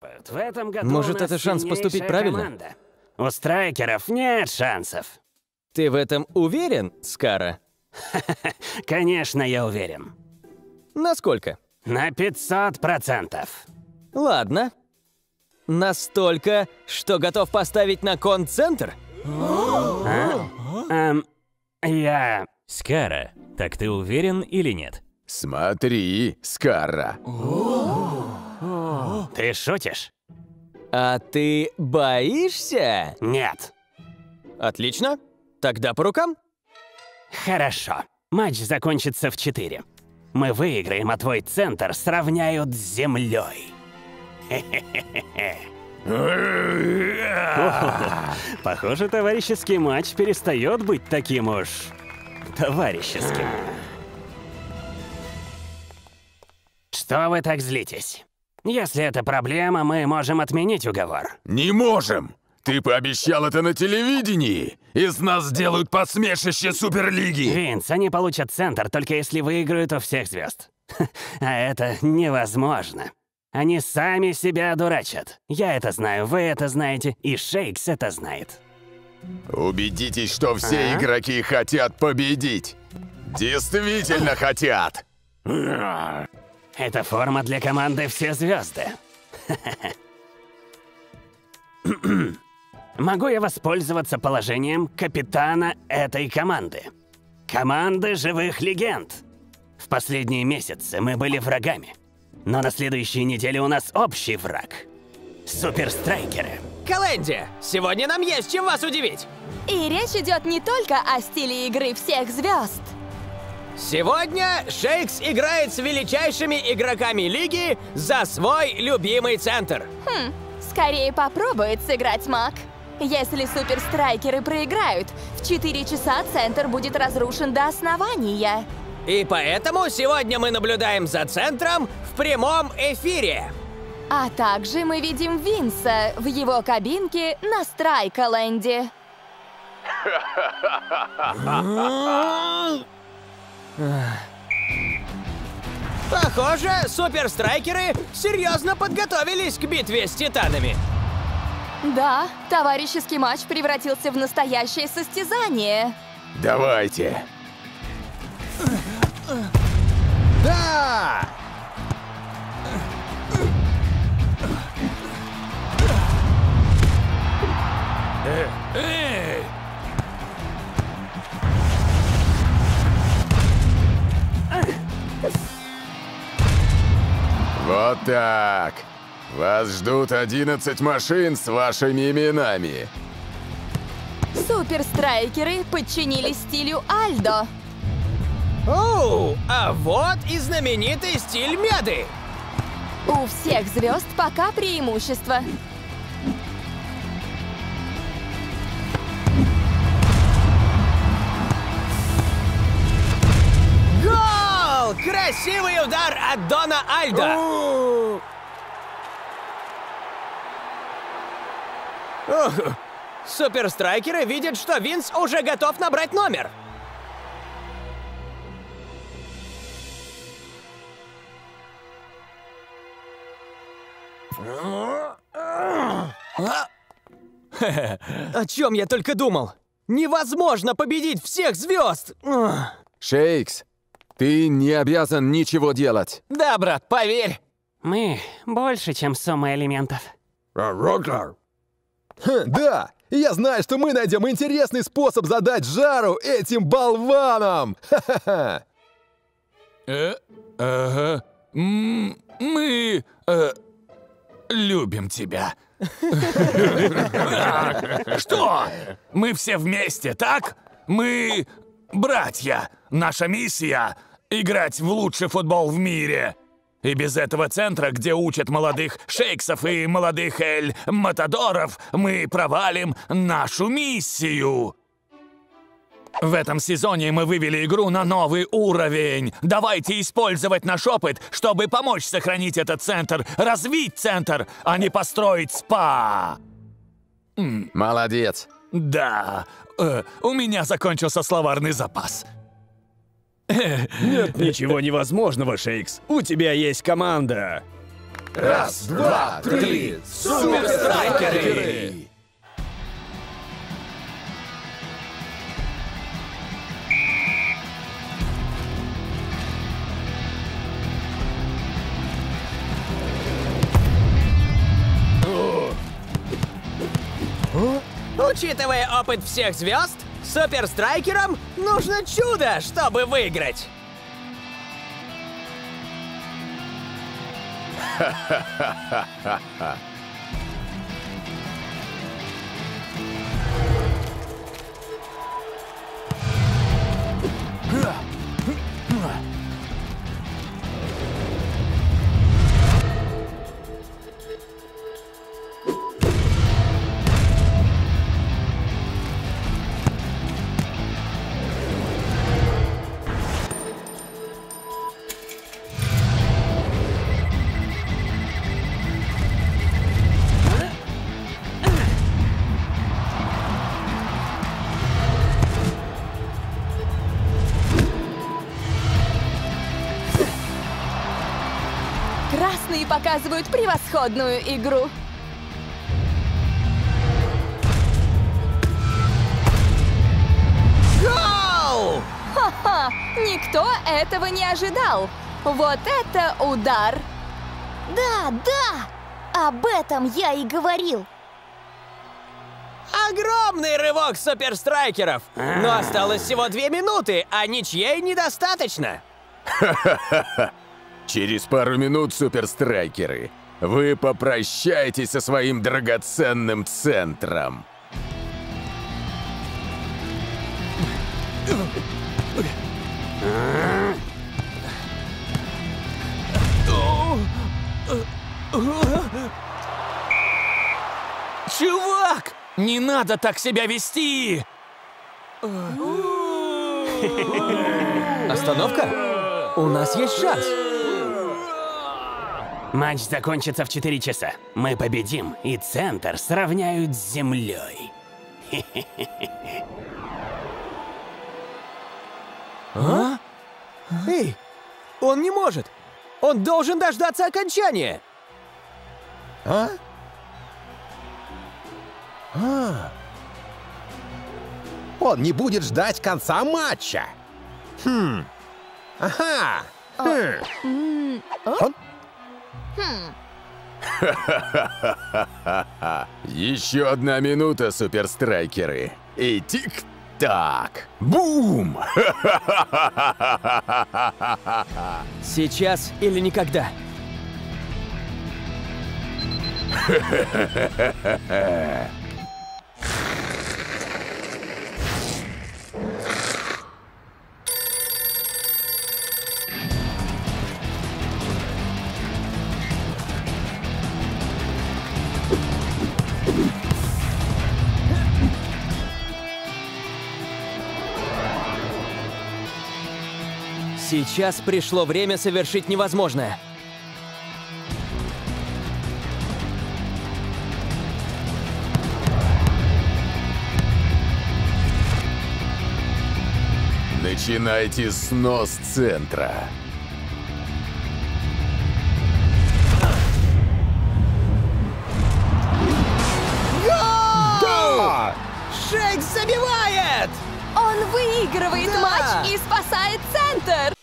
В этом году Может, это шанс поступить правильно? команда. У страйкеров нет шансов. Ты в этом уверен, Скара? Конечно, я уверен. Насколько? На 500 процентов. Ладно. Настолько, что готов поставить на кон центр? Эм, я... Скара, так ты уверен или нет? Смотри, Скара. Ты шутишь? А ты боишься? Нет. Отлично. Тогда по рукам. Хорошо. Матч закончится в 4. Мы выиграем, а твой центр сравняют с землей. Похоже, товарищеский матч перестает быть таким уж товарищеским. Что вы так злитесь? Если это проблема, мы можем отменить уговор. Не можем! Ты пообещал это на телевидении! Из нас сделают посмешище Суперлиги! Винс, они получат центр, только если выиграют у всех звезд. А это невозможно. Они сами себя дурачат. Я это знаю, вы это знаете, и Шейкс это знает. Убедитесь, что все игроки хотят победить! Действительно хотят! Это форма для команды «Все звезды». Могу я воспользоваться положением капитана этой команды? Команды живых легенд. В последние месяцы мы были врагами. Но на следующей неделе у нас общий враг. Суперстрайкеры. Календи, сегодня нам есть чем вас удивить. И речь идет не только о стиле игры всех звезд. Сегодня Шейкс играет с величайшими игроками лиги за свой любимый центр. Хм, скорее попробует сыграть маг. Если суперстрайкеры проиграют, в 4 часа центр будет разрушен до основания. И поэтому сегодня мы наблюдаем за центром в прямом эфире. А также мы видим Винса в его кабинке на Страйкаленде. Похоже, суперстрайкеры серьезно подготовились к битве с титанами. Да, товарищеский матч превратился в настоящее состязание. Давайте! Да! Вот так! Вас ждут 11 машин с вашими именами. Суперстрайкеры подчинились стилю Альдо. Оу, а вот и знаменитый стиль Меды. У всех звезд пока преимущество. Гол! Красивый удар от Дона Альда. Суперстрайкеры видят, что Винс уже готов набрать номер. О чем я только думал? Невозможно победить всех звезд! Шейкс, ты не обязан ничего делать. Да, брат, поверь. Мы больше, чем сумма элементов. Хм, Да! И я знаю, что мы найдем интересный способ задать жару этим болванам! Ха-ха-ха! Э, ага. М, Мы э, любим тебя. Что? Мы все вместе, так? Мы братья. Наша миссия — играть в лучший футбол в мире. И без этого центра, где учат молодых шейксов и молодых эль-матадоров, мы провалим нашу миссию. В этом сезоне мы вывели игру на новый уровень. Давайте использовать наш опыт, чтобы помочь сохранить этот центр, развить центр, а не построить спа. Молодец. Да, э, у меня закончился словарный запас. Нет ничего невозможного, Шейкс. У тебя есть команда. Раз, два, три. Суперстрайкеры! Учитывая опыт всех звезд, суперстрайкерам нужно чудо, чтобы выиграть. Показывают превосходную игру. Гоу! Ха-ха! Никто этого не ожидал. Вот это удар! Да, да! Об этом я и говорил. Огромный рывок суперстрайкеров! Но осталось всего две минуты, а ничьей недостаточно. Через пару минут, суперстрайкеры, вы попрощаетесь со своим драгоценным центром. Чувак! Не надо так себя вести! Остановка? У нас есть шанс. Матч закончится в 4 часа. Мы победим, и центр сравняют с землей. Эй, он не может. Он должен дождаться окончания. А? А. Он не будет ждать конца матча. Хм. Ага. Хм. Он- Еще одна минута, суперстрайкеры. И тик-так. Бум! Сейчас или никогда. Сейчас пришло время совершить невозможное. Начинайте снос центра. Да! Шейк забивает! Он выигрывает Да! матч и спасает центр!